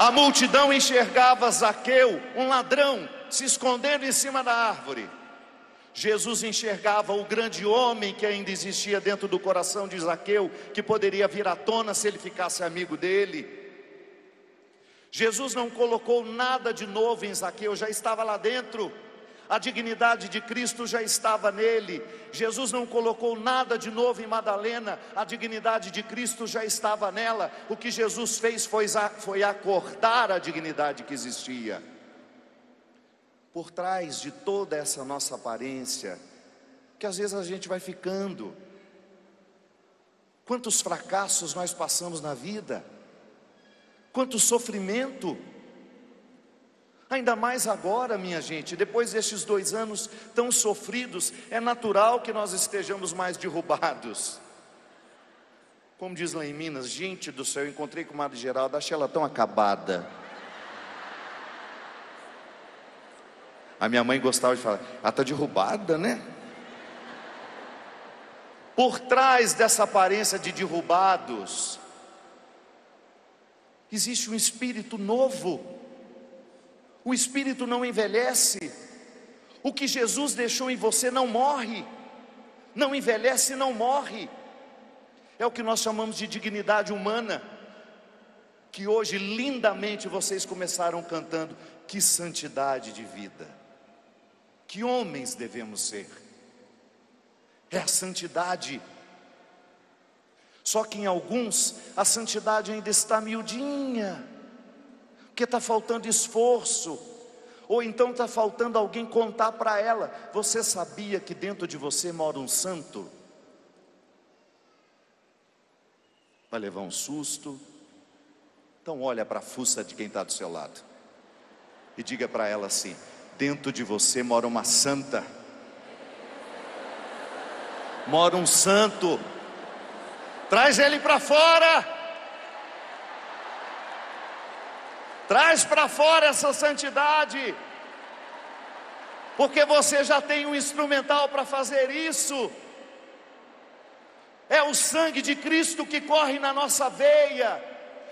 A multidão enxergava Zaqueu, um ladrão, se escondendo em cima da árvore. Jesus enxergava o grande homem que ainda existia dentro do coração de Zaqueu, que poderia vir à tona se ele ficasse amigo dele. Jesus não colocou nada de novo em Zaqueu, já estava lá dentro. A dignidade de Cristo já estava nele. Jesus não colocou nada de novo em Madalena, a dignidade de Cristo já estava nela. O que Jesus fez foi, foi acordar a dignidade que existia. Por trás de toda essa nossa aparência, que às vezes a gente vai ficando. Quantos fracassos nós passamos na vida? quanto sofrimento. Ainda mais agora, minha gente, depois destes dois anos tão sofridos, é natural que nós estejamos mais derrubados. Como diz lá em Minas, gente do céu, eu encontrei com a Madre Geralda, achei ela tão acabada. A minha mãe gostava de falar, ela está derrubada, né? Por trás dessa aparência de derrubados, existe um espírito novo. O espírito não envelhece. O que Jesus deixou em você não morre. Não envelhece, não morre. É o que nós chamamos de dignidade humana. Que hoje lindamente vocês começaram cantando: que santidade de vida. Que homens devemos ser. É a santidade só que em alguns a santidade ainda está miudinha, porque está faltando esforço, ou então está faltando alguém contar para ela: você sabia que dentro de você mora um santo? Vai levar um susto, então olha para a fuça de quem está do seu lado e diga para ela assim: dentro de você mora uma santa, mora um santo. Traz ele para fora. Traz para fora essa santidade. Porque você já tem um instrumental para fazer isso. É o sangue de Cristo que corre na nossa veia.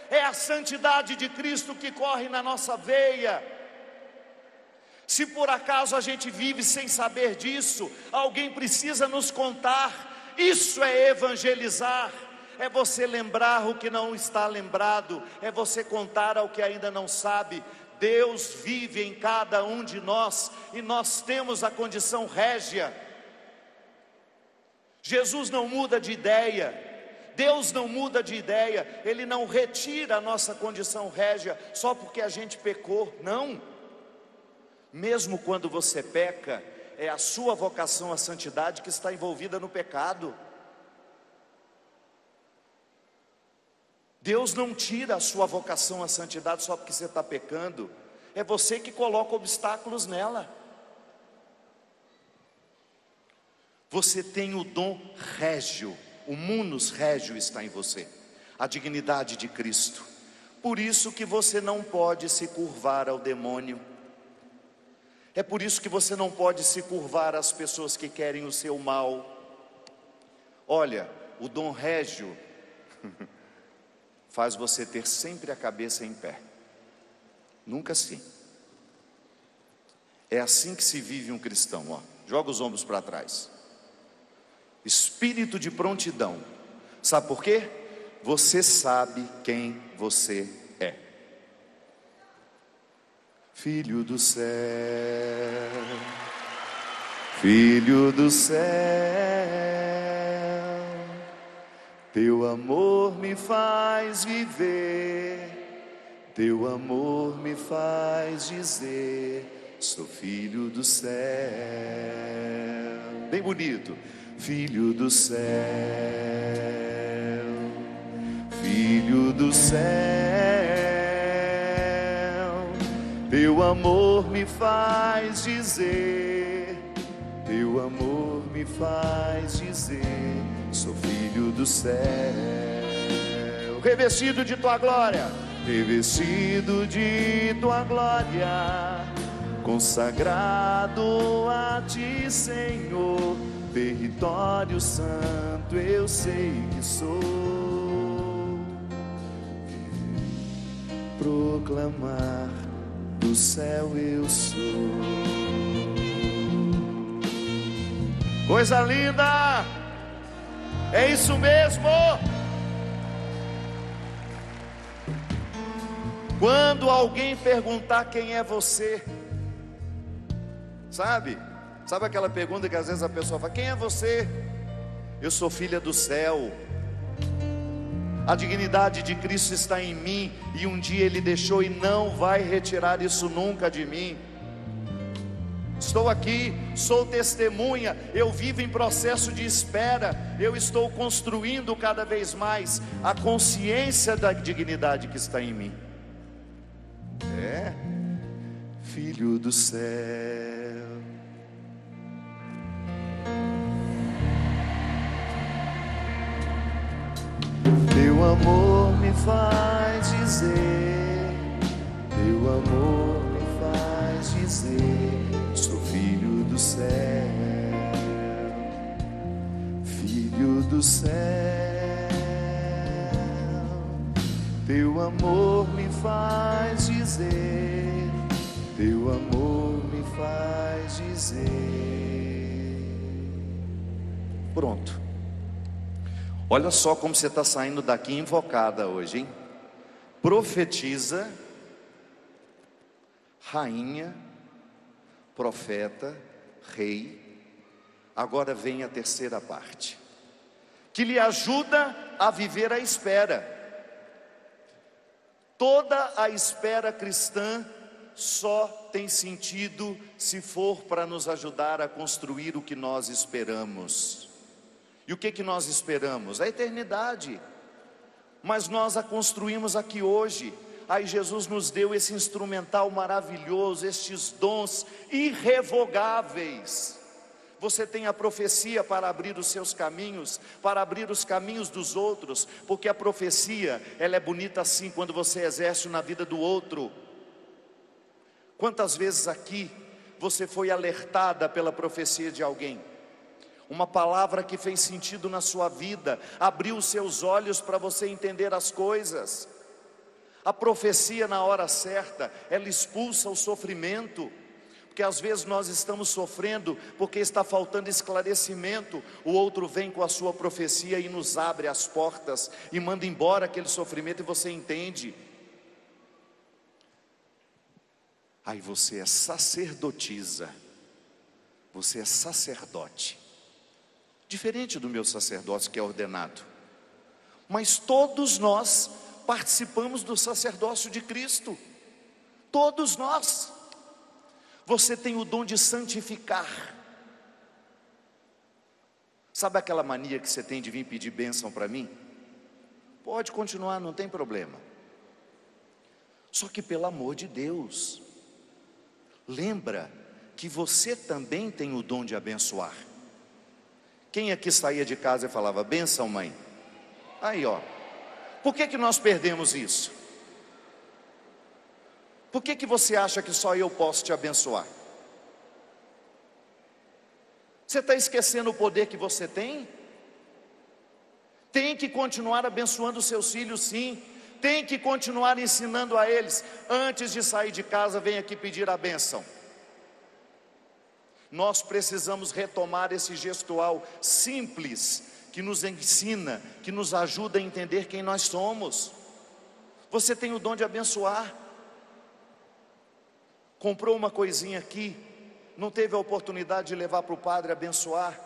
É a santidade de Cristo que corre na nossa veia. Se por acaso a gente vive sem saber disso, alguém precisa nos contar. Isso é evangelizar é você lembrar o que não está lembrado, é você contar ao que ainda não sabe. Deus vive em cada um de nós e nós temos a condição régia. Jesus não muda de ideia, Deus não muda de ideia, Ele não retira a nossa condição régia só porque a gente pecou, não. Mesmo quando você peca, é a sua vocação à santidade que está envolvida no pecado. Deus não tira a sua vocação à santidade só porque você está pecando, é você que coloca obstáculos nela. Você tem o dom régio, o munus régio está em você, a dignidade de Cristo. Por isso que você não pode se curvar ao demônio. É por isso que você não pode se curvar às pessoas que querem o seu mal. Olha, o dom régio faz você ter sempre a cabeça em pé. Nunca assim. É assim que se vive um cristão, ó. Joga os ombros para trás. Espírito de prontidão. Sabe por quê? Você sabe quem você é. Filho do céu. Filho do céu teu amor me faz viver, teu amor me faz dizer: sou filho do céu. Bem bonito, filho do céu, filho do céu. Teu amor me faz dizer, teu amor me faz dizer sou filho do céu, revestido de tua glória, revestido de tua glória, consagrado a ti, Senhor, território santo, eu sei que sou. proclamar do céu eu sou. Coisa linda! É isso mesmo! Quando alguém perguntar quem é você, sabe? Sabe aquela pergunta que às vezes a pessoa fala: Quem é você? Eu sou filha do céu. A dignidade de Cristo está em mim e um dia Ele deixou e não vai retirar isso nunca de mim. Estou aqui, sou testemunha, eu vivo em processo de espera, eu estou construindo cada vez mais a consciência da dignidade que está em mim. É, filho do céu. Teu amor me faz dizer, do céu. Teu amor me faz dizer, teu amor me faz dizer. Pronto. Olha só como você está saindo daqui invocada hoje, hein? Profetiza, rainha, profeta, rei. Agora vem a terceira parte, que lhe ajuda a viver a espera. Toda a espera cristã só tem sentido se for para nos ajudar a construir o que nós esperamos. E o que que nós esperamos? A eternidade. Mas nós a construímos aqui hoje. Aí Jesus nos deu esse instrumental maravilhoso, estes dons irrevogáveis. Você tem a profecia para abrir os seus caminhos, para abrir os caminhos dos outros, porque a profecia, ela é bonita assim quando você exerce na vida do outro. Quantas vezes aqui você foi alertada pela profecia de alguém? uma palavra que fez sentido na sua vida, abriu os seus olhos para você entender as coisas. A profecia na hora certa, ela expulsa o sofrimento, porque às vezes nós estamos sofrendo porque está faltando esclarecimento, o outro vem com a sua profecia e nos abre as portas e manda embora aquele sofrimento e você entende. Aí você é sacerdotisa, você é sacerdote diferente do meu sacerdócio que é ordenado. Mas todos nós participamos do sacerdócio de Cristo. Todos nós. Você tem o dom de santificar. Sabe aquela mania que você tem de vir pedir bênção para mim? Pode continuar, não tem problema. Só que pelo amor de Deus, lembra que você também tem o dom de abençoar. Quem aqui saía de casa e falava, benção mãe? Aí ó, por que que nós perdemos isso? Por que que você acha que só eu posso te abençoar? Você está esquecendo o poder que você tem? Tem que continuar abençoando seus filhos, sim. Tem que continuar ensinando a eles. Antes de sair de casa, vem aqui pedir a bênção. Nós precisamos retomar esse gestual simples que nos ensina, que nos ajuda a entender quem nós somos. Você tem o dom de abençoar. Comprou uma coisinha aqui, não teve a oportunidade de levar para o padre abençoar.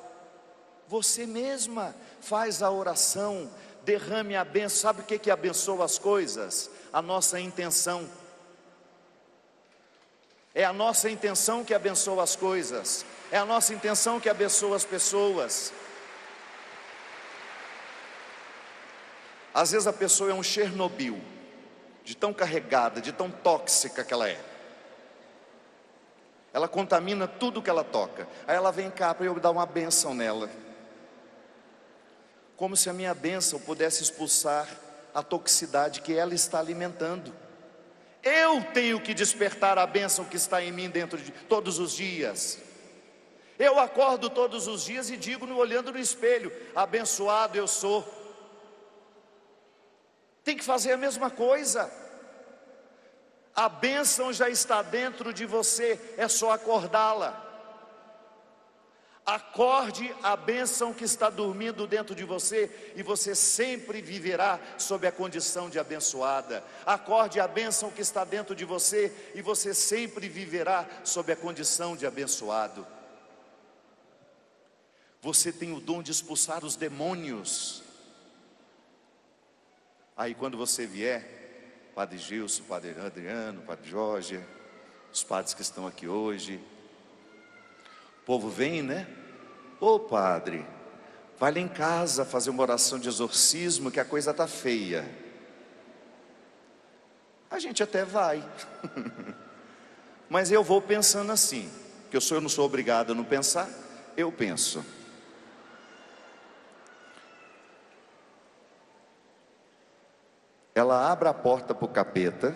Você mesma faz a oração, derrame a benção. Sabe o que, que abençoa as coisas? A nossa intenção. É a nossa intenção que abençoa as coisas, é a nossa intenção que abençoa as pessoas. Às vezes a pessoa é um Chernobyl, de tão carregada, de tão tóxica que ela é. Ela contamina tudo que ela toca. Aí ela vem cá para eu dar uma benção nela. Como se a minha benção pudesse expulsar a toxicidade que ela está alimentando. Eu tenho que despertar a bênção que está em mim dentro de todos os dias. Eu acordo todos os dias e digo, olhando no espelho: abençoado eu sou. Tem que fazer a mesma coisa. A bênção já está dentro de você, é só acordá-la. Acorde a bênção que está dormindo dentro de você e você sempre viverá sob a condição de abençoada. Acorde a bênção que está dentro de você e você sempre viverá sob a condição de abençoado. Você tem o dom de expulsar os demônios. Aí quando você vier, Padre Gilson, Padre Adriano, Padre Jorge, os padres que estão aqui hoje, o povo vem, né? Ô padre, vai lá em casa fazer uma oração de exorcismo que a coisa está feia. A gente até vai. Mas eu vou pensando assim, que eu sou eu não sou obrigado a não pensar, eu penso. Ela abre a porta para o capeta,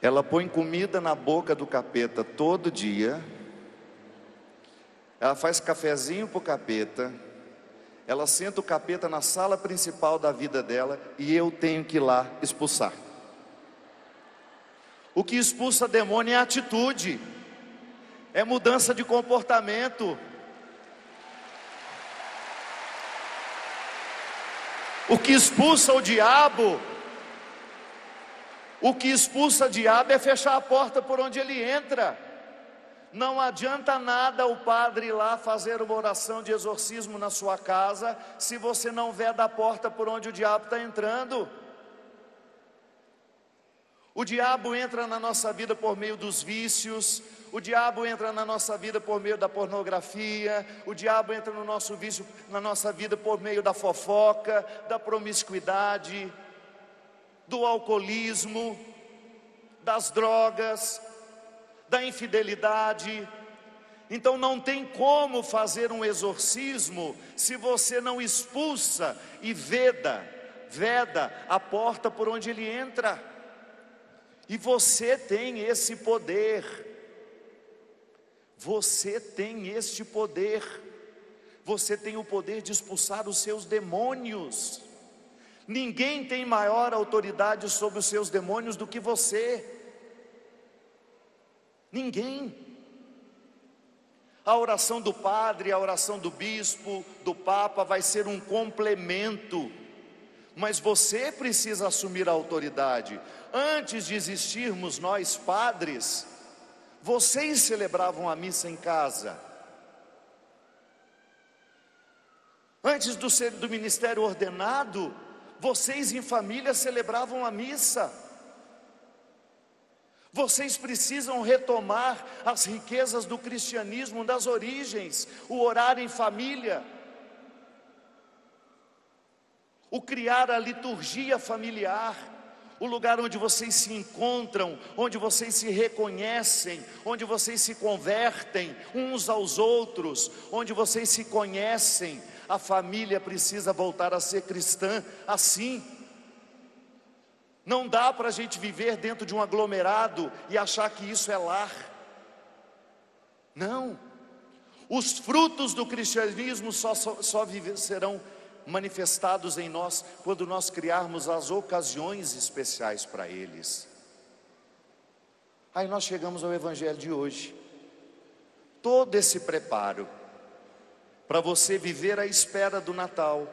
ela põe comida na boca do capeta todo dia, ela faz cafezinho para o capeta, ela senta o capeta na sala principal da vida dela e eu tenho que ir lá expulsar. O que expulsa demônio é atitude, é mudança de comportamento. O que expulsa o diabo, o que expulsa o diabo é fechar a porta por onde ele entra. Não adianta nada o padre ir lá fazer uma oração de exorcismo na sua casa, se você não vê da porta por onde o diabo está entrando. O diabo entra na nossa vida por meio dos vícios, o diabo entra na nossa vida por meio da pornografia, o diabo entra no nosso vício, na nossa vida por meio da fofoca, da promiscuidade, do alcoolismo, das drogas, da infidelidade. Então não tem como fazer um exorcismo se você não expulsa e veda, veda a porta por onde ele entra. E você tem esse poder. Você tem este poder. Você tem o poder de expulsar os seus demônios. Ninguém tem maior autoridade sobre os seus demônios do que você. Ninguém. A oração do padre, a oração do bispo, do papa vai ser um complemento, mas você precisa assumir a autoridade. Antes de existirmos nós padres, vocês celebravam a missa em casa. Antes do, do ministério ordenado, vocês em família celebravam a missa. Vocês precisam retomar as riquezas do cristianismo das origens, o orar em família, o criar a liturgia familiar, o lugar onde vocês se encontram, onde vocês se reconhecem, onde vocês se convertem uns aos outros, onde vocês se conhecem. A família precisa voltar a ser cristã assim. Não dá para a gente viver dentro de um aglomerado e achar que isso é lar. Não. Os frutos do cristianismo só, só, só serão manifestados em nós quando nós criarmos as ocasiões especiais para eles. Aí nós chegamos ao Evangelho de hoje. Todo esse preparo para você viver à espera do Natal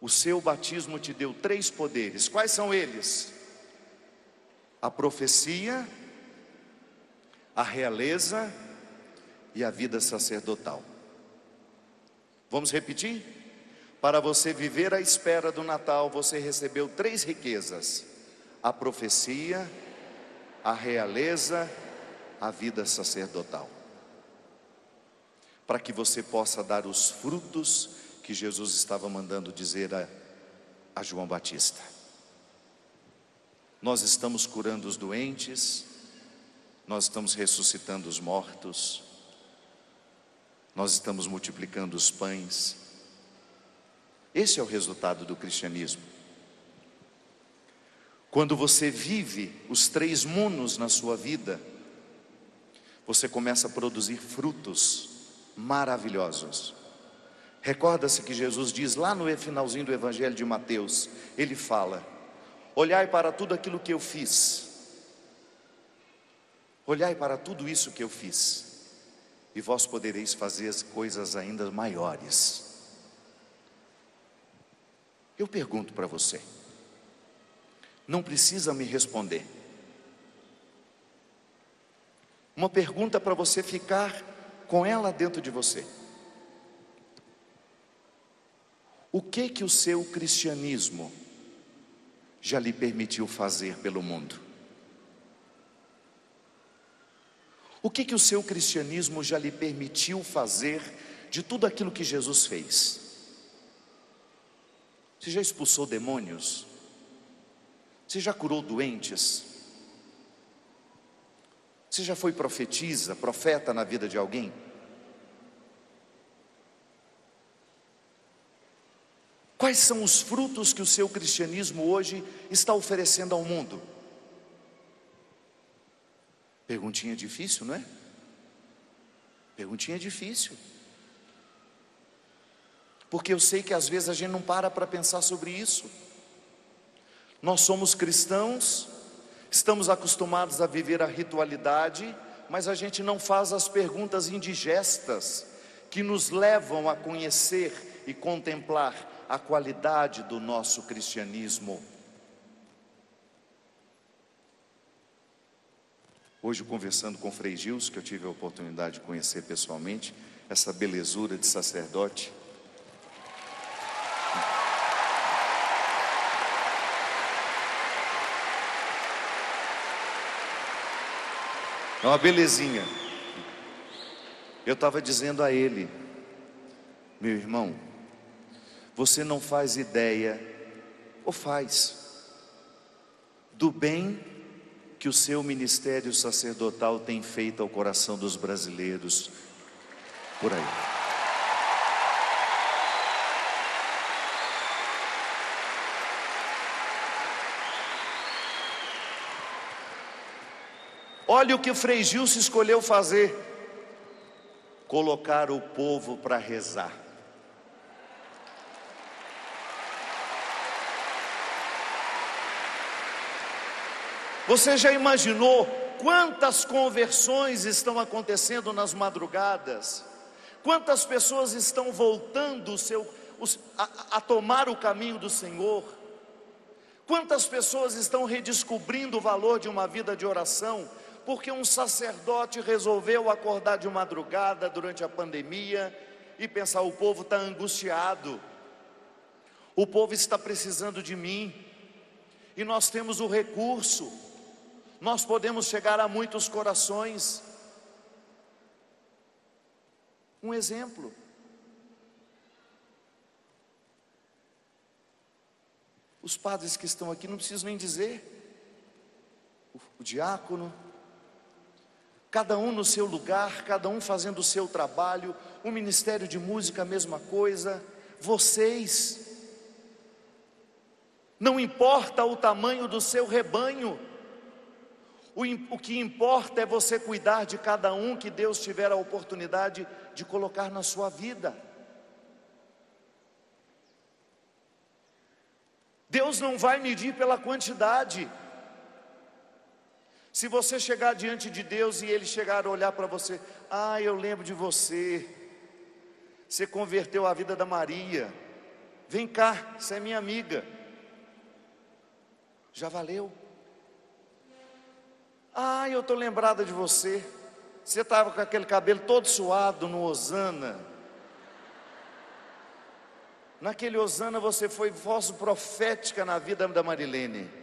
o seu batismo te deu três poderes. Quais são eles? A profecia, a realeza e a vida sacerdotal. Vamos repetir? Para você viver à espera do Natal, você recebeu três riquezas: a profecia, a realeza, a vida sacerdotal. Para que você possa dar os frutos que Jesus estava mandando dizer a, a João Batista. Nós estamos curando os doentes, nós estamos ressuscitando os mortos, nós estamos multiplicando os pães. Esse é o resultado do cristianismo. Quando você vive os três munos na sua vida, você começa a produzir frutos maravilhosos. Recorda-se que Jesus diz lá no finalzinho do Evangelho de Mateus: Ele fala: Olhai para tudo aquilo que eu fiz. Olhai para tudo isso que eu fiz, e vós podereis fazer coisas ainda maiores. Eu pergunto para você, não precisa me responder. Uma pergunta para você ficar com ela dentro de você. O que que o seu cristianismo já lhe permitiu fazer pelo mundo? O que que o seu cristianismo já lhe permitiu fazer de tudo aquilo que Jesus fez? Você já expulsou demônios? Você já curou doentes? Você já foi profetisa, profeta na vida de alguém? Quais são os frutos que o seu cristianismo hoje está oferecendo ao mundo? Perguntinha difícil, não é? Perguntinha difícil. Porque eu sei que às vezes a gente não para para pensar sobre isso. Nós somos cristãos, estamos acostumados a viver a ritualidade, mas a gente não faz as perguntas indigestas que nos levam a conhecer e contemplar a qualidade do nosso cristianismo. Hoje, conversando com Frei Gils, que eu tive a oportunidade de conhecer pessoalmente, essa belezura de sacerdote. É uma belezinha. Eu estava dizendo a ele, meu irmão, você não faz ideia, ou faz, do bem que o seu ministério sacerdotal tem feito ao coração dos brasileiros por aí. Olha o que Frei Gilson escolheu fazer: colocar o povo para rezar. Você já imaginou quantas conversões estão acontecendo nas madrugadas? Quantas pessoas estão voltando o seu, a, a tomar o caminho do Senhor? Quantas pessoas estão redescobrindo o valor de uma vida de oração? Porque um sacerdote resolveu acordar de madrugada durante a pandemia e pensar: o povo está angustiado, o povo está precisando de mim, e nós temos o recurso nós podemos chegar a muitos corações. Um exemplo. Os padres que estão aqui não precisam nem dizer. O diácono, cada um no seu lugar, cada um fazendo o seu trabalho, o ministério de música, a mesma coisa, vocês, não importa o tamanho do seu rebanho, o, o que importa é você cuidar de cada um que Deus tiver a oportunidade de colocar na sua vida. Deus não vai medir pela quantidade. Se você chegar diante de Deus e Ele chegar a olhar para você, ah, eu lembro de você, você converteu a vida da Maria, vem cá, você é minha amiga, já valeu. Ah, eu estou lembrada de você. Você estava com aquele cabelo todo suado no Osana. Naquele Osana você foi voz profética na vida da Marilene.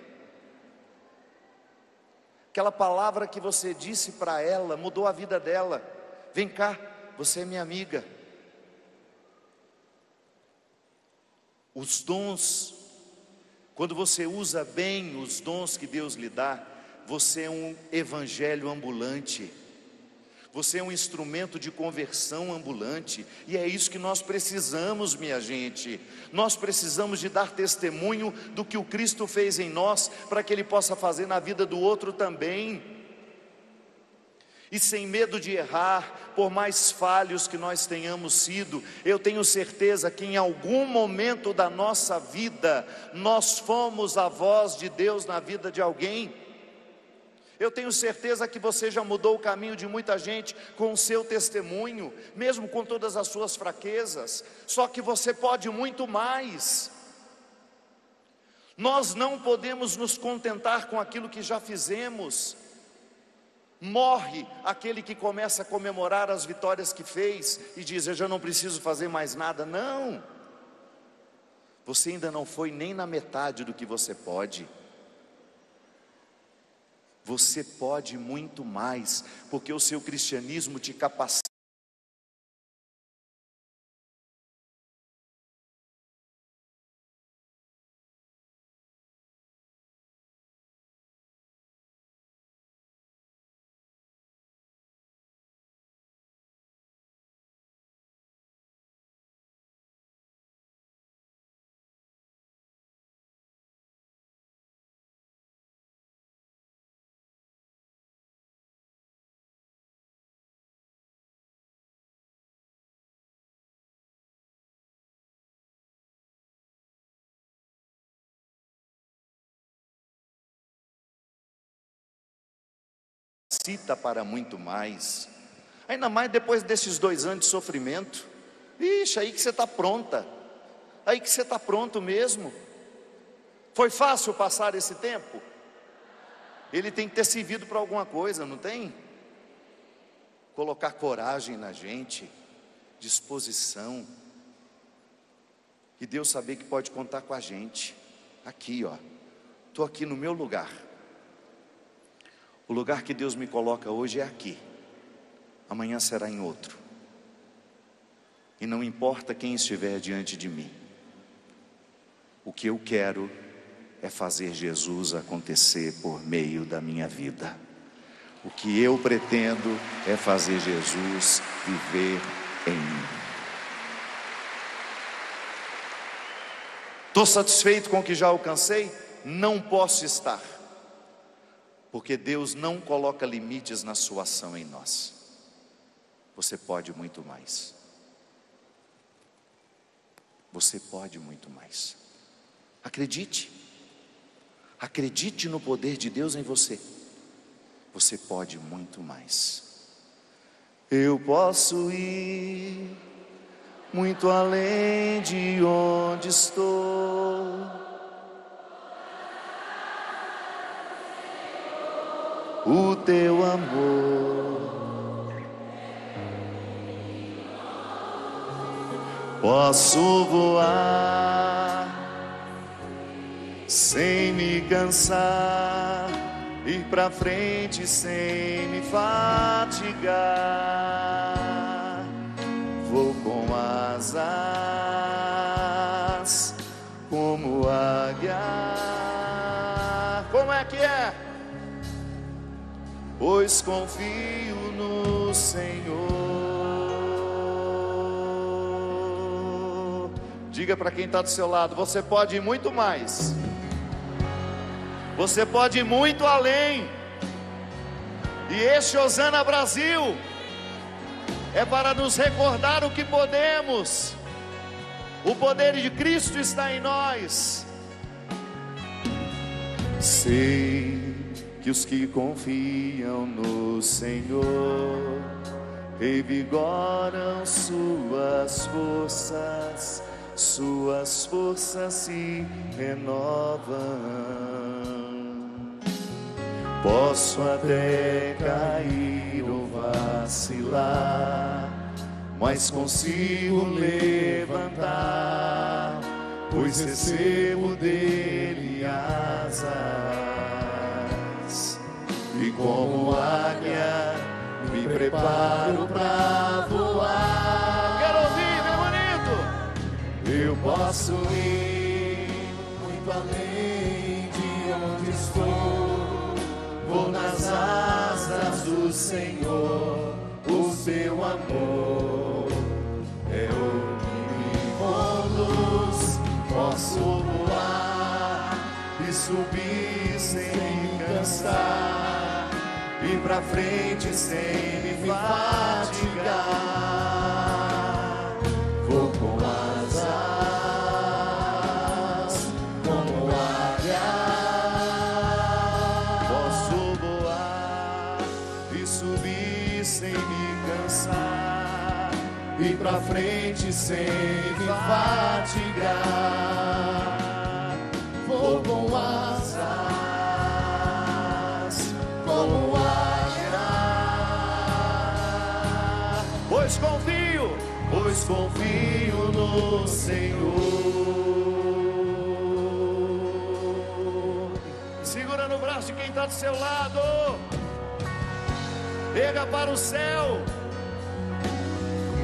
Aquela palavra que você disse para ela mudou a vida dela. Vem cá, você é minha amiga. Os dons, quando você usa bem os dons que Deus lhe dá, você é um evangelho ambulante. Você é um instrumento de conversão ambulante, e é isso que nós precisamos, minha gente. Nós precisamos de dar testemunho do que o Cristo fez em nós, para que Ele possa fazer na vida do outro também. E sem medo de errar, por mais falhos que nós tenhamos sido, eu tenho certeza que em algum momento da nossa vida, nós fomos a voz de Deus na vida de alguém. Eu tenho certeza que você já mudou o caminho de muita gente com o seu testemunho, mesmo com todas as suas fraquezas, só que você pode muito mais. Nós não podemos nos contentar com aquilo que já fizemos. Morre aquele que começa a comemorar as vitórias que fez e diz: Eu já não preciso fazer mais nada. Não, você ainda não foi nem na metade do que você pode. Você pode muito mais, porque o seu cristianismo te capacita. Capacita para muito mais. Ainda mais depois desses dois anos de sofrimento. Ixi, aí que você está pronta. Aí que você está pronto mesmo. Foi fácil passar esse tempo? Ele tem que ter servido para alguma coisa, não tem? Colocar coragem na gente, disposição. E Deus saber que pode contar com a gente. Aqui, ó. Estou aqui no meu lugar. O lugar que Deus me coloca hoje é aqui, amanhã será em outro. E não importa quem estiver diante de mim, o que eu quero é fazer Jesus acontecer por meio da minha vida. O que eu pretendo é fazer Jesus viver em mim. Estou satisfeito com o que já alcancei? Não posso estar porque Deus não coloca limites na sua ação em nós. Você pode muito mais. Você pode muito mais. Acredite. Acredite no poder de Deus em você. Você pode muito mais. Eu posso ir muito além de onde estou o teu amor. Posso voar sem me cansar, ir para frente sem me fatigar. Vou com asas como águia. Como é que é? Pois confio no Senhor. Diga para quem está do seu lado: você pode ir muito mais, você pode ir muito além. E este Osana Brasil é para nos recordar o que podemos. O poder de Cristo está em nós. Sei que os que confiam no Senhor revigoram suas forças, suas forças se renovam. Posso até cair ou vacilar, mas consigo levantar, pois recebo dele asas e como águia me preparo para voar. Quero ouvir, meu bonito. Eu posso ir muito além de onde estou. Vou nas asas do Senhor. O seu amor é o me. Posso voar e subir sem cansar ir pra frente sem me fatigar. Vou com asas como águia, posso voar e subir sem me cansar, ir pra frente sem me fatigar. Pois confio, pois confio no Senhor. Segura no braço de quem está do seu lado. Pega para o céu.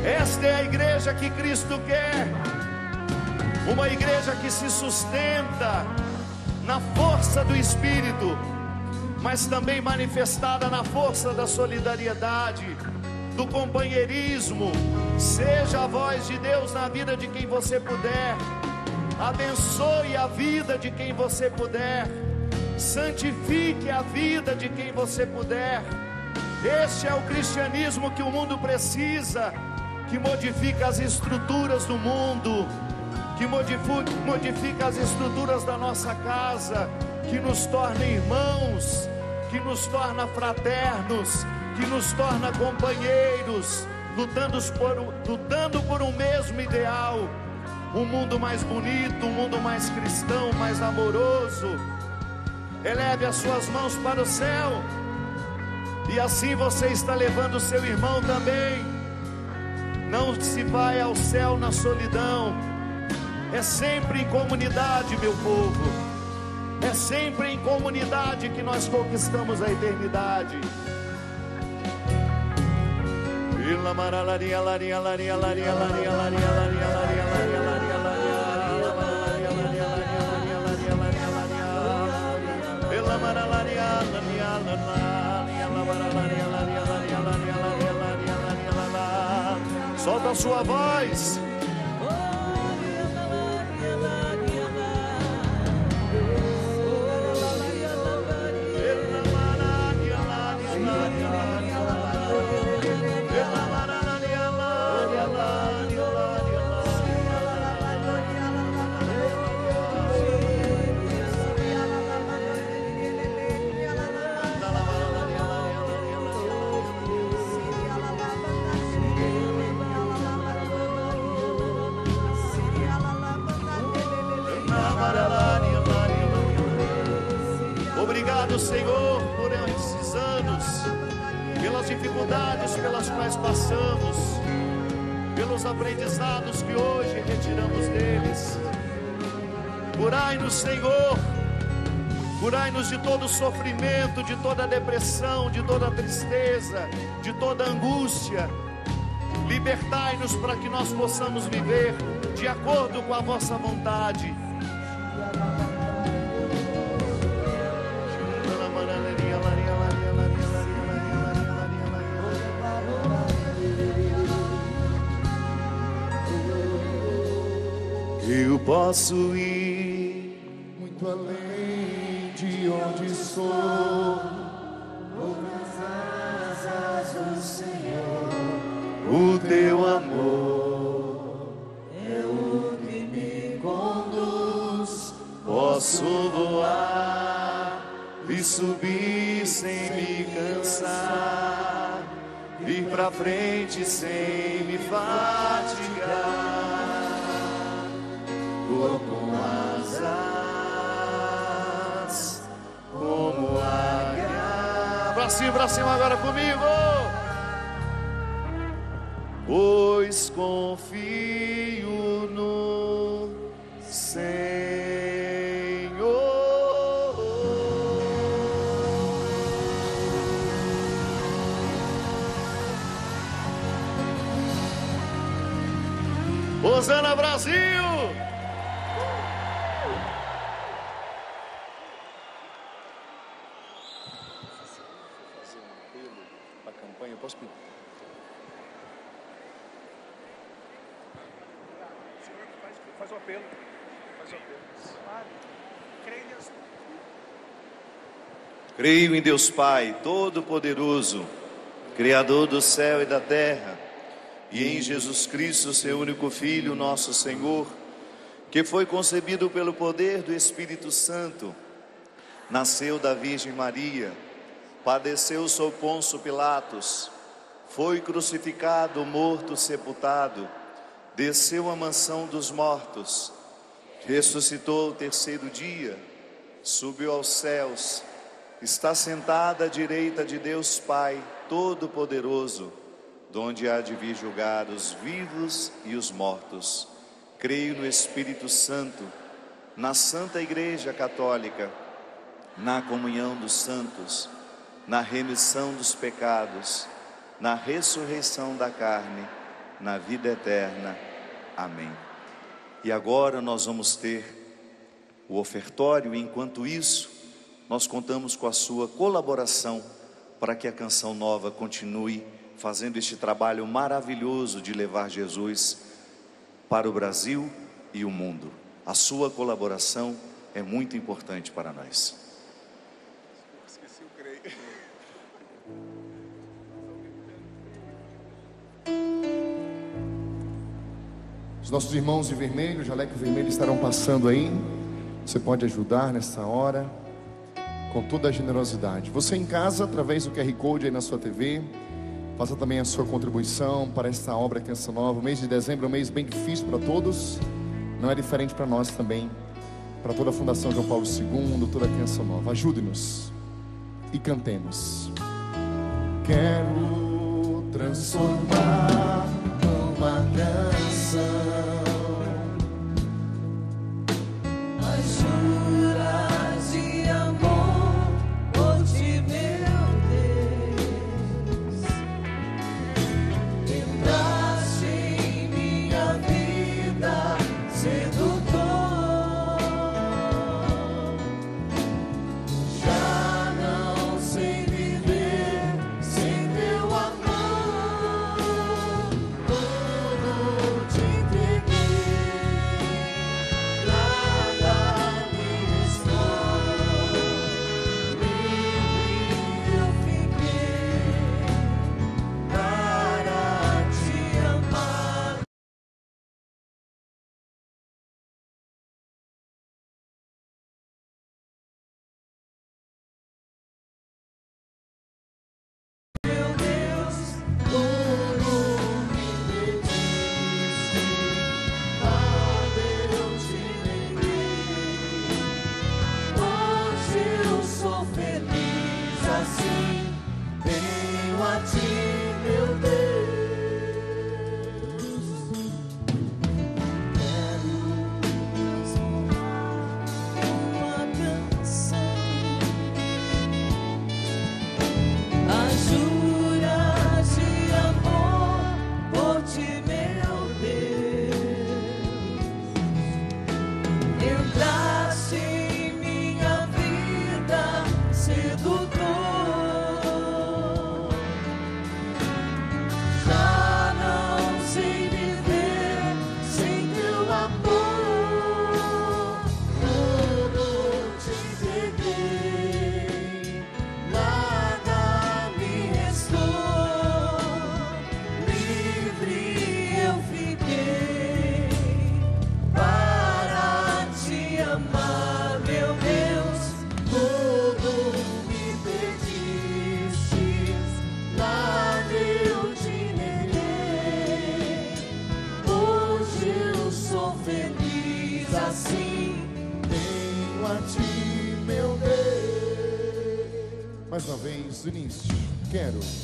Esta é a igreja que Cristo quer. Uma igreja que se sustenta na força do Espírito, mas também manifestada na força da solidariedade, do companheirismo. Seja a voz de Deus na vida de quem você puder. Abençoe a vida de quem você puder. Santifique a vida de quem você puder. Este é o cristianismo que o mundo precisa, que modifica as estruturas do mundo, que modifica as estruturas da nossa casa, que nos torna irmãos, que nos torna fraternos, que nos torna companheiros, lutando por, lutando por um mesmo ideal. Um mundo mais bonito, um mundo mais cristão, mais amoroso. Eleve as suas mãos para o céu. E assim você está levando o seu irmão também. Não se vai ao céu na solidão. É sempre em comunidade, meu povo. É sempre em comunidade que nós conquistamos a eternidade. Solta a sua voz. Passamos, pelos aprendizados que hoje retiramos deles. Curai-nos, Senhor, curai-nos de todo sofrimento, de toda depressão, de toda tristeza, de toda angústia. Libertai-nos para que nós possamos viver de acordo com a vossa vontade. Posso ir muito além de onde estou. O teu amor é o que me conduz. Posso voar e subir sem me cansar, ir pra frente sem me fatigar. Cima, pra cima agora comigo. Pois confio no Senhor. Osana Brasil! fazer um apelo para a campanha. Posso pedir? O senhor que faz, faz o apelo. Faz o apelo. Claro. Creia Creio em Deus Pai, Todo-Poderoso, Criador do céu e da terra, e em Jesus Cristo, seu único Filho, nosso Senhor, que foi concebido pelo poder do Espírito Santo, nasceu da Virgem Maria, padeceu sob Ponço Pilatos, foi crucificado, morto, sepultado, desceu à mansão dos mortos, ressuscitou o terceiro dia, subiu aos céus, está sentado à direita de Deus Pai Todo-Poderoso, donde há de vir julgar os vivos e os mortos. Creio no Espírito Santo, na Santa Igreja Católica, na comunhão dos santos, na remissão dos pecados, na ressurreição da carne, na vida eterna. Amém. E agora nós vamos ter o ofertório, enquanto isso, nós contamos com a sua colaboração para que a canção nova continue fazendo este trabalho maravilhoso de levar Jesus para o Brasil e o mundo. A sua colaboração é muito importante para nós. Os nossos irmãos de vermelho, jaleco vermelho, estarão passando aí. Você pode ajudar nessa hora, com toda a generosidade. Você em casa, através do QR Code aí na sua TV, faça também a sua contribuição para esta obra Canção Nova. O mês de dezembro é um mês bem difícil para todos, não é diferente para nós também, para toda a Fundação João Paulo II, toda a Canção Nova. Ajude-nos e cantemos. Quero transformar numa canção Mais uma vez, do início. Quero. Quero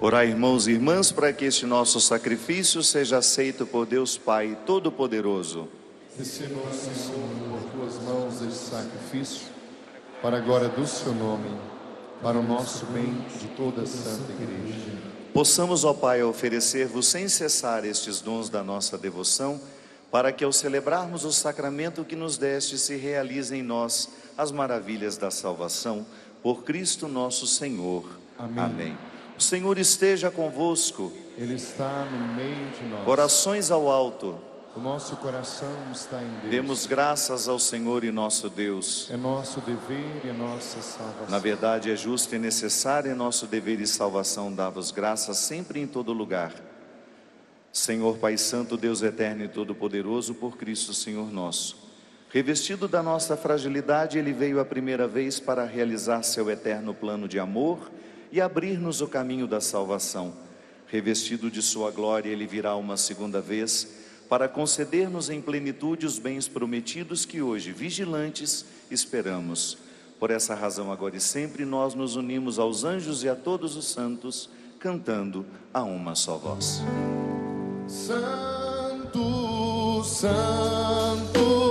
Orai, irmãos e irmãs, para que este nosso sacrifício seja aceito por Deus Pai Todo-Poderoso. Recebamos, Senhor, por tuas mãos este sacrifício, para a glória do seu nome, para o nosso bem de toda a Santa Igreja. Possamos, ó Pai, oferecer-vos sem cessar estes dons da nossa devoção, para que ao celebrarmos o sacramento que nos deste se realizem em nós as maravilhas da salvação, por Cristo nosso Senhor. Amém. O Senhor esteja convosco, Ele está no meio de nós. corações ao alto. O nosso coração está em Deus. Demos graças ao Senhor e nosso Deus. É nosso dever e nossa salvação. Na verdade, é justo e necessário, é nosso dever e salvação dar-vos graças sempre e em todo lugar. Senhor Pai Santo, Deus eterno e todo-poderoso, por Cristo Senhor nosso. Revestido da nossa fragilidade, Ele veio a primeira vez para realizar seu eterno plano de amor e abrir-nos o caminho da salvação. Revestido de Sua glória, Ele virá uma segunda vez para conceder-nos em plenitude os bens prometidos que hoje, vigilantes, esperamos. Por essa razão, agora e sempre, nós nos unimos aos anjos e a todos os santos, cantando a uma só voz. Santo, Santo,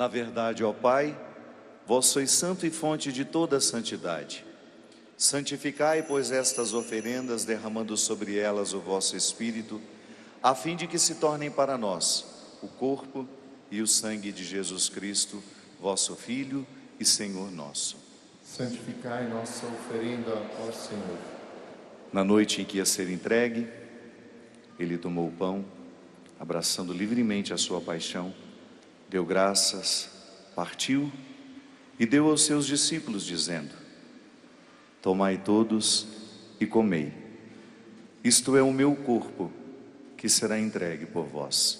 Na verdade, ó Pai, vós sois santo e fonte de toda a santidade. Santificai, pois, estas oferendas, derramando sobre elas o vosso Espírito, a fim de que se tornem para nós o corpo e o sangue de Jesus Cristo, vosso Filho e Senhor nosso. Santificai nossa oferenda, ó Senhor. Na noite em que ia ser entregue, ele tomou o pão, abraçando livremente a sua paixão, deu graças, partiu e deu aos seus discípulos, dizendo: Tomai todos e comei. Isto é o meu corpo, que será entregue por vós.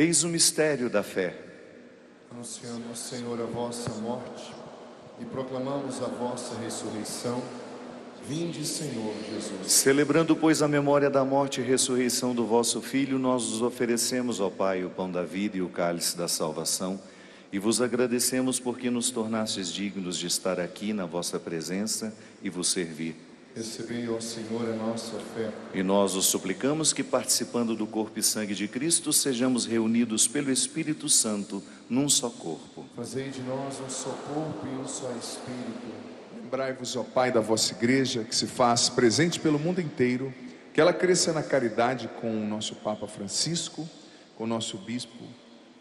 Eis o mistério da fé. Anunciamos, Senhor, a vossa morte e proclamamos a vossa ressurreição. Vinde, Senhor Jesus. Celebrando, pois, a memória da morte e ressurreição do vosso Filho, nós os oferecemos, ó Pai, o pão da vida e o cálice da salvação, e vos agradecemos porque nos tornastes dignos de estar aqui na vossa presença e vos servir. Recebei, ó Senhor, a nossa fé. E nós os suplicamos que, participando do corpo e sangue de Cristo, sejamos reunidos pelo Espírito Santo num só corpo. Fazei de nós um só corpo e um só Espírito. Lembrai-vos, ó Pai, da vossa igreja, que se faz presente pelo mundo inteiro, que ela cresça na caridade com o nosso Papa Francisco, com o nosso Bispo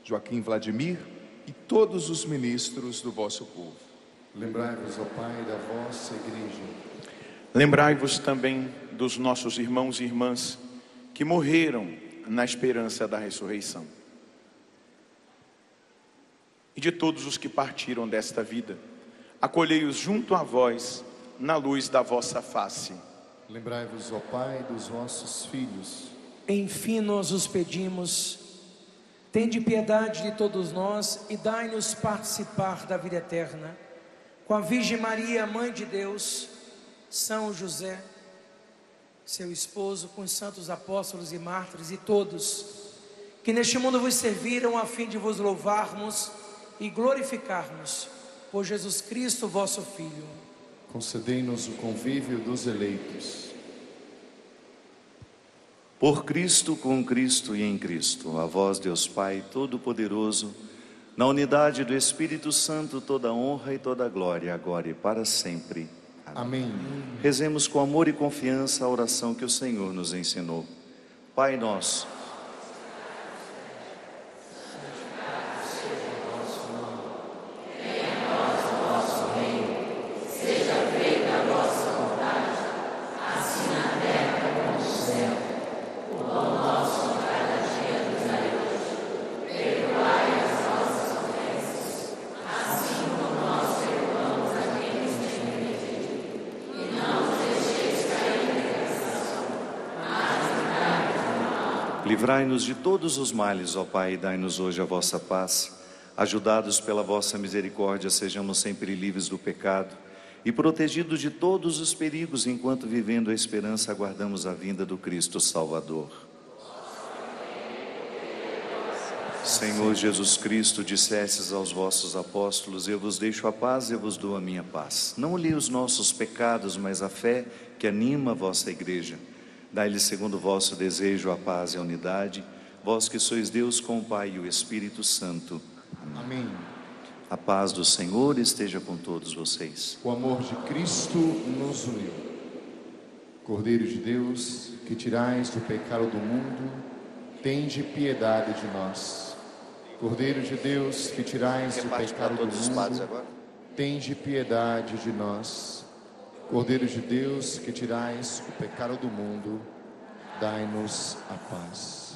Joaquim Vladimir e todos os ministros do vosso povo. Lembrai-vos, ó Pai, da vossa igreja. Lembrai-vos também dos nossos irmãos e irmãs que morreram na esperança da ressurreição. E de todos os que partiram desta vida, acolhei-os junto a vós na luz da vossa face. Lembrai-vos, ó Pai, dos vossos filhos. Enfim, nós os pedimos, tende piedade de todos nós e dai-nos participar da vida eterna. Com a Virgem Maria, Mãe de Deus, São José, seu esposo, com os santos apóstolos e mártires e todos que neste mundo vos serviram a fim de vos louvarmos e glorificarmos por Jesus Cristo, vosso Filho. Concedei-nos o convívio dos eleitos. Por Cristo, com Cristo e em Cristo, a vós, Deus Pai Todo-Poderoso, na unidade do Espírito Santo, toda honra e toda glória, agora e para sempre. Amém. Rezemos com amor e confiança a oração que o Senhor nos ensinou. Pai nosso, Livrai-nos de todos os males, ó Pai, e dai-nos hoje a vossa paz. Ajudados pela vossa misericórdia, sejamos sempre livres do pecado e protegidos de todos os perigos, enquanto vivendo a esperança aguardamos a vinda do Cristo Salvador. Senhor Jesus Cristo, dissestes aos vossos apóstolos: Eu vos deixo a paz, eu vos dou a minha paz. Não li os nossos pecados, mas a fé que anima a vossa igreja. Dai-lhe segundo o vosso desejo a paz e a unidade, vós que sois Deus com o Pai e o Espírito Santo. Amém. A paz do Senhor esteja com todos vocês. O amor de Cristo nos uniu. Cordeiro de Deus, que tirais do pecado do mundo, tende piedade de nós. Cordeiro de Deus, que tirais do pecado do mundo, tende piedade de nós. Cordeiro de Deus, que tirais o pecado do mundo, dai-nos a paz.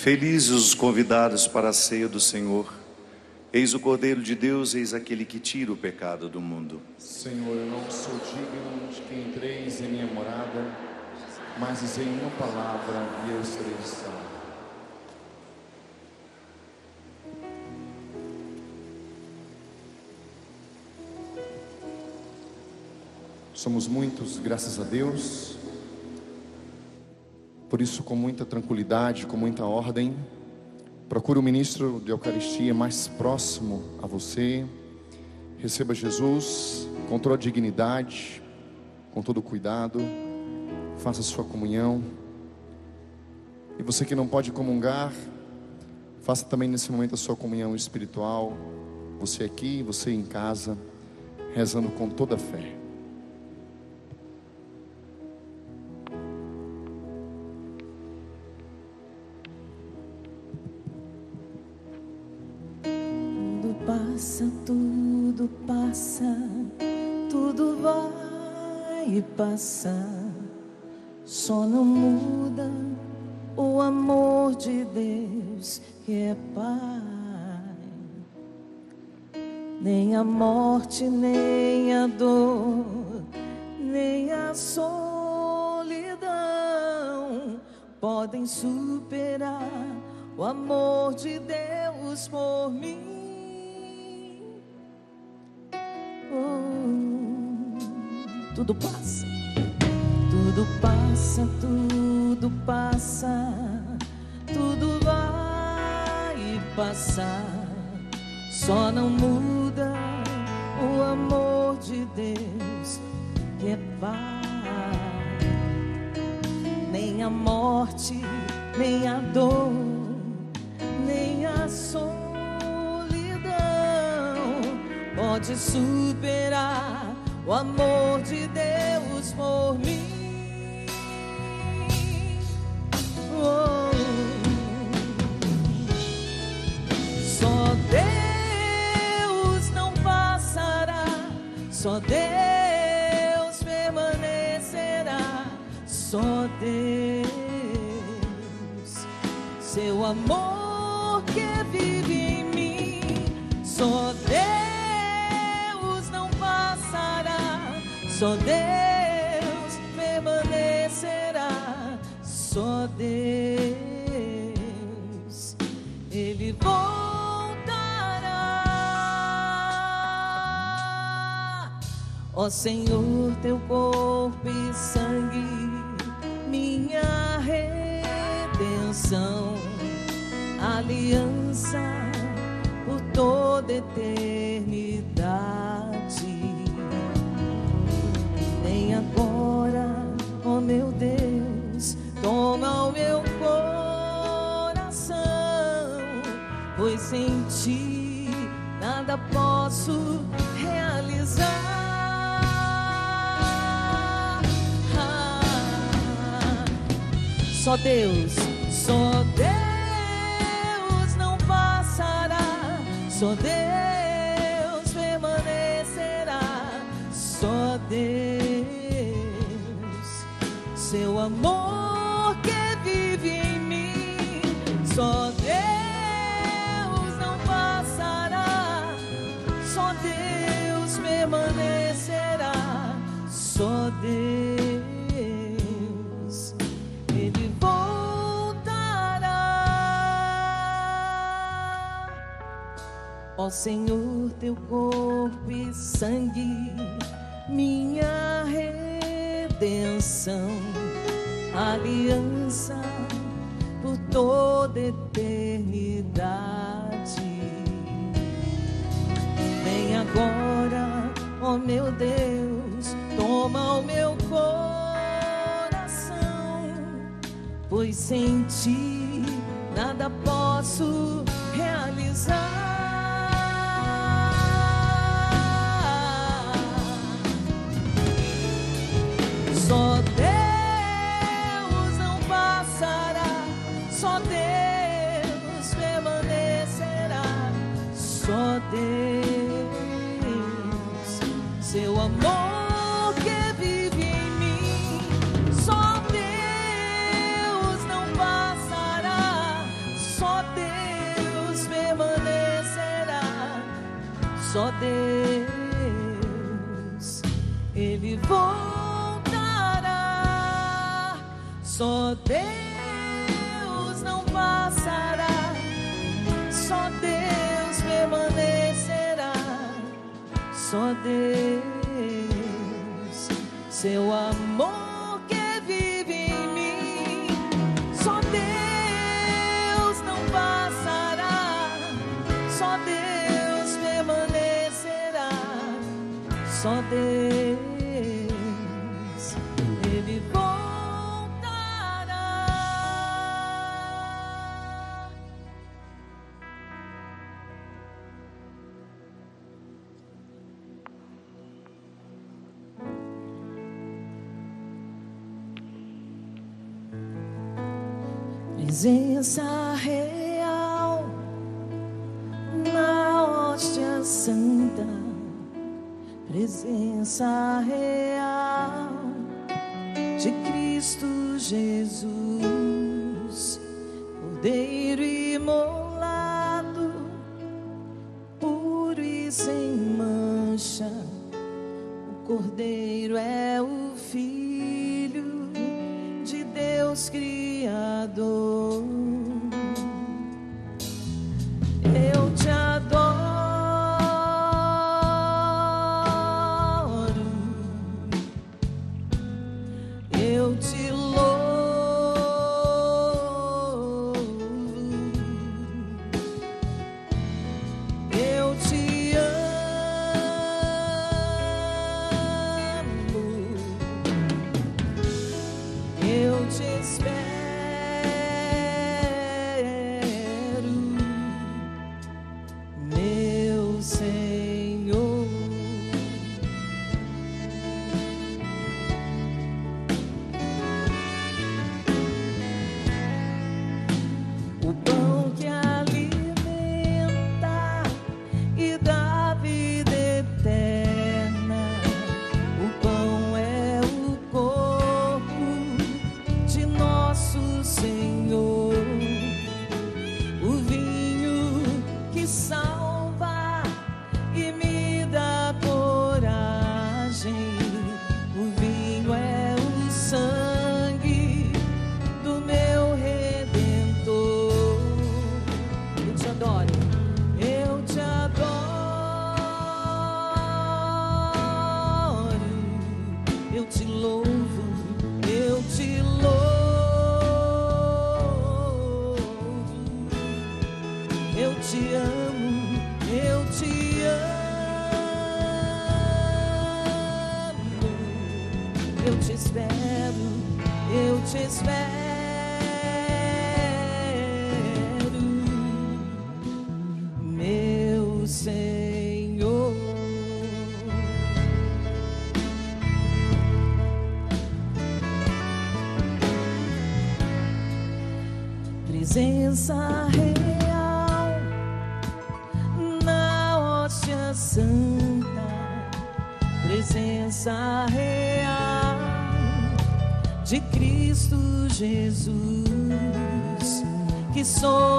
Felizes os convidados para a ceia do Senhor. Eis o Cordeiro de Deus, eis aquele que tira o pecado do mundo. Senhor, eu não sou digno de que entreis em minha morada, mas dizei uma palavra e eu serei salvo. Somos muitos, graças a Deus. Por isso, com muita tranquilidade, com muita ordem, procure o ministro de Eucaristia mais próximo a você. Receba Jesus com toda a dignidade, com todo cuidado. Faça sua comunhão. E você que não pode comungar, faça também nesse momento a sua comunhão espiritual. Você aqui, você em casa, rezando com toda a fé. Passa, tudo passa, tudo vai passar. Só não muda o amor de Deus que é Pai. Nem a morte, nem a dor, nem a solidão podem superar o amor de Deus por mim. Tudo passa, tudo passa, tudo passa, tudo vai passar. Só não muda o amor de Deus que é Pai. Nem a morte, nem a dor, nem a solidão pode superar o amor de Deus por mim. Oh. Só Deus não passará, só Deus permanecerá, só Deus, seu amor só Deus permanecerá, só Deus, Ele voltará. Ó Senhor, teu corpo e sangue, minha redenção, aliança por toda eternidade. Meu Deus, toma o meu coração, pois sem ti nada posso realizar. Ah, só Deus, só Deus não passará, só Deus seu amor que vive em mim, só Deus não passará, só Deus permanecerá, só Deus, Ele voltará. Ó Senhor, teu corpo e sangue, minha redenção, aliança por toda eternidade. Vem agora, ó meu Deus, toma o meu coração, pois sem ti nada posso realizar. só Deus, Ele voltará. Só Deus não passará, só Deus permanecerá. Só Deus, seu amor. Cordeiro é presença real na hóstia santa, presença real de Cristo Jesus, que sou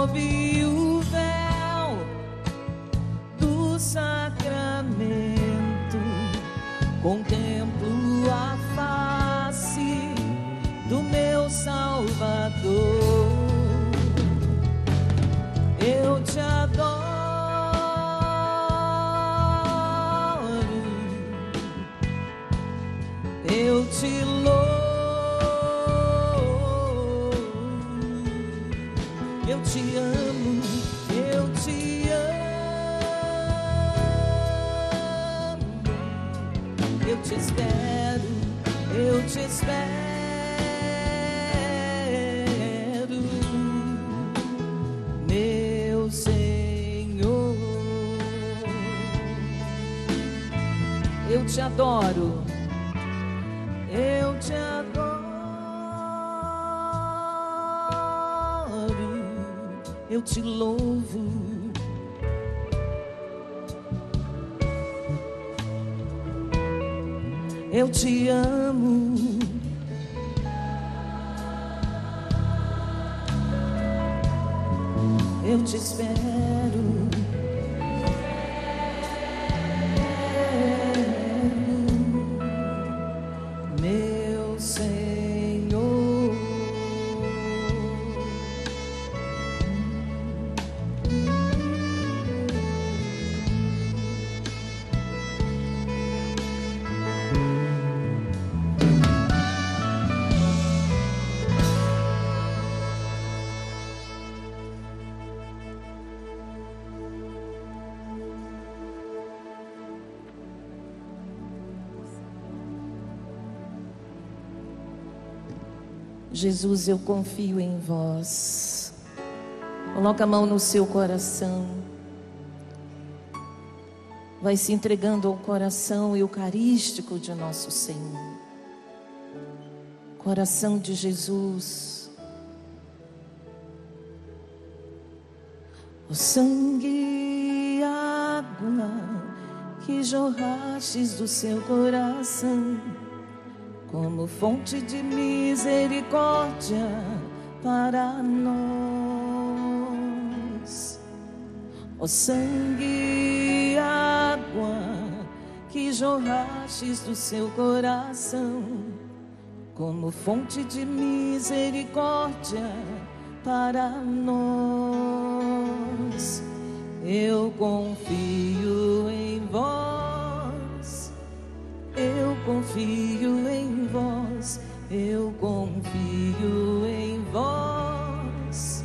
Jesus, eu confio em vós. Coloca a mão no seu coração. Vai se entregando ao coração eucarístico de nosso Senhor. Coração de Jesus. O sangue e água que jorrastes do seu coração, como fonte de misericórdia para nós. O sangue e água que jorrastes do seu coração, como fonte de misericórdia para nós. Eu confio em vós, eu confio eu confio em vós,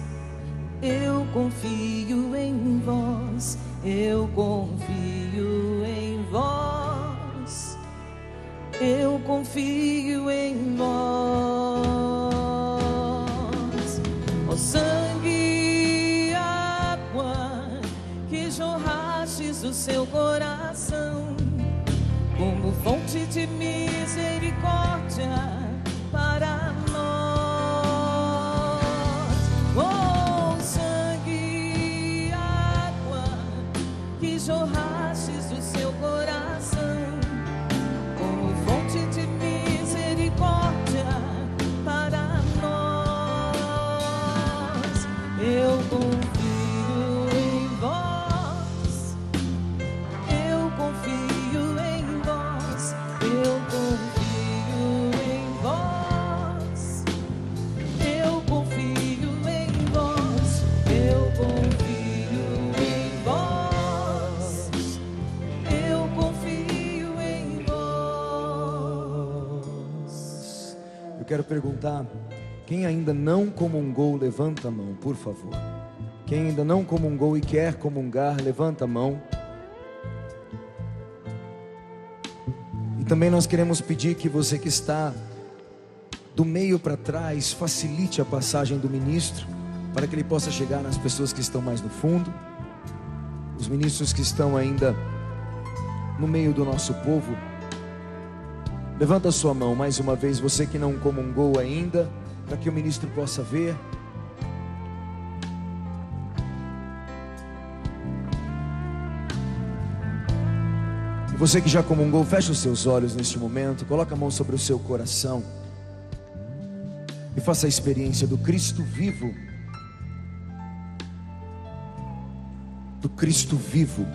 eu confio em vós, eu confio em vós, eu confio em vós. O sangue e água que jorrastes do seu coração, como fonte de misericórdia quero perguntar: quem ainda não comungou, levanta a mão, por favor. Quem ainda não comungou e quer comungar, levanta a mão. E também nós queremos pedir que você que está do meio para trás, facilite a passagem do ministro, para que ele possa chegar nas pessoas que estão mais no fundo, os ministros que estão ainda no meio do nosso povo. Levanta a sua mão mais uma vez, você que não comungou ainda, para que o ministro possa ver. E você que já comungou, fecha os seus olhos neste momento, coloca a mão sobre o seu coração e faça a experiência do Cristo vivo. Do Cristo vivo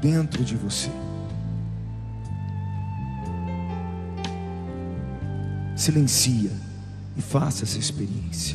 dentro de você. Silencia e faça essa experiência.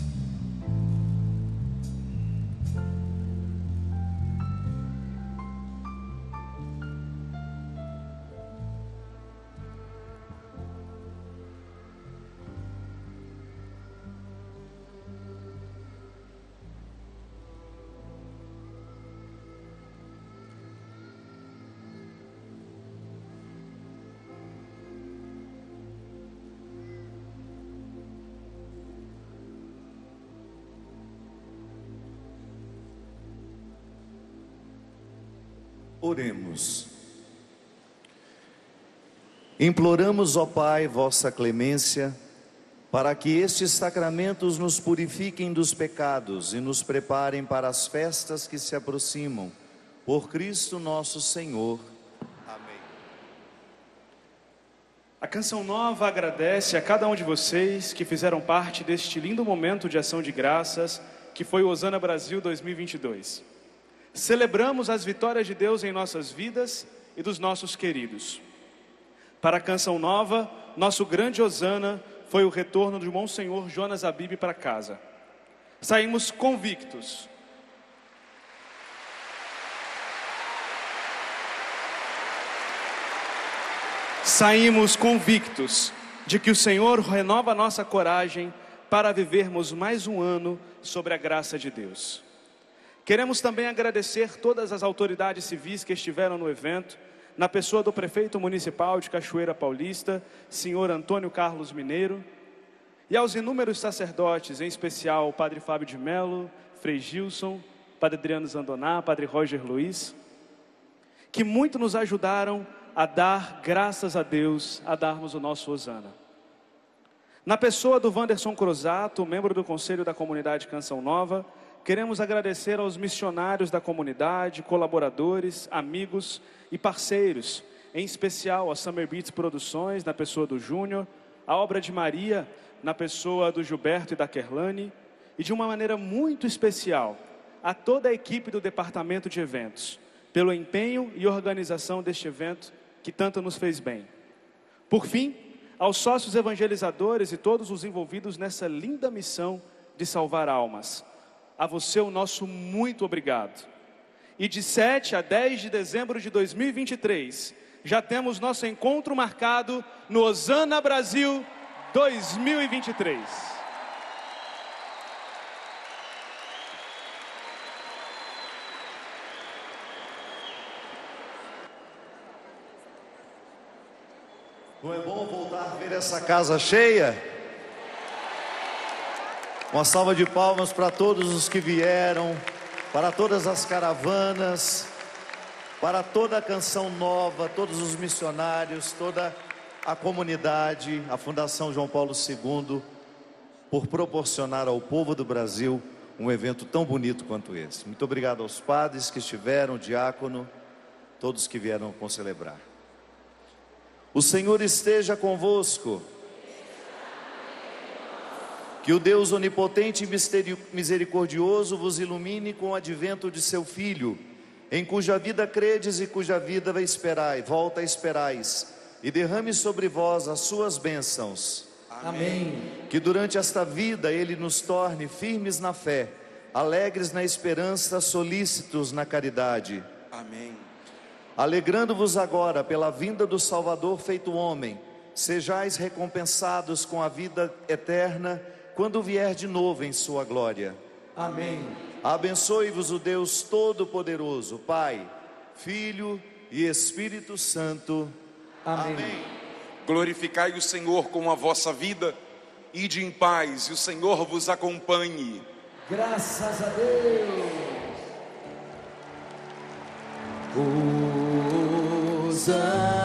Imploramos, ó Pai, vossa clemência, para que estes sacramentos nos purifiquem dos pecados e nos preparem para as festas que se aproximam. Por Cristo nosso Senhor. Amém. A canção nova agradece a cada um de vocês que fizeram parte deste lindo momento de ação de graças que foi o Osana Brasil 2022. Celebramos as vitórias de Deus em nossas vidas e dos nossos queridos. Para a canção nova, nosso grande Osana foi o retorno de Monsenhor Jonas Abib para casa. Saímos convictos. Saímos convictos de que o Senhor renova nossa coragem para vivermos mais um ano sobre a graça de Deus. Queremos também agradecer todas as autoridades civis que estiveram no evento, na pessoa do prefeito municipal de Cachoeira Paulista, senhor Antônio Carlos Mineiro, E aos inúmeros sacerdotes, em especial o Padre Fábio de Mello, Frei Gilson, Padre Adriano Zandoná, Padre Roger Luiz, que muito nos ajudaram a dar graças a Deus, a darmos o nosso Osana. Na pessoa do Wanderson Crozato, membro do Conselho da Comunidade Canção Nova, queremos agradecer aos missionários da comunidade, colaboradores, amigos e parceiros, em especial a Summer Beats Produções, na pessoa do Júnior, a Obra de Maria, na pessoa do Gilberto e da Kerlane, e de uma maneira muito especial, a toda a equipe do Departamento de Eventos, pelo empenho e organização deste evento que tanto nos fez bem. Por fim, aos sócios evangelizadores e todos os envolvidos nessa linda missão de salvar almas. A você o nosso muito obrigado. E de 7 a 10 de dezembro de 2023, já temos nosso encontro marcado no Osana Brasil 2023. Não é bom voltar a ver essa casa cheia? Uma salva de palmas para todos os que vieram, para todas as caravanas, para toda a canção nova, todos os missionários, toda a comunidade, a Fundação João Paulo II, por proporcionar ao povo do Brasil um evento tão bonito quanto esse. Muito obrigado aos padres que estiveram, diácono, todos que vieram celebrar. O Senhor esteja convosco. Que o Deus onipotente e misericordioso vos ilumine com o advento de seu Filho, em cuja vida credes e cuja vida esperai, volta esperais, e derrame sobre vós as suas bênçãos. Amém. Que durante esta vida ele nos torne firmes na fé, alegres na esperança, solícitos na caridade. Amém. Alegrando-vos agora pela vinda do Salvador feito homem, sejais recompensados com a vida eterna quando vier de novo em sua glória. Amém. Abençoe-vos o Deus Todo-Poderoso, Pai, Filho e Espírito Santo. Amém. Amém. Glorificai o Senhor com a vossa vida, ide em paz e o Senhor vos acompanhe. Graças a Deus. Hosana,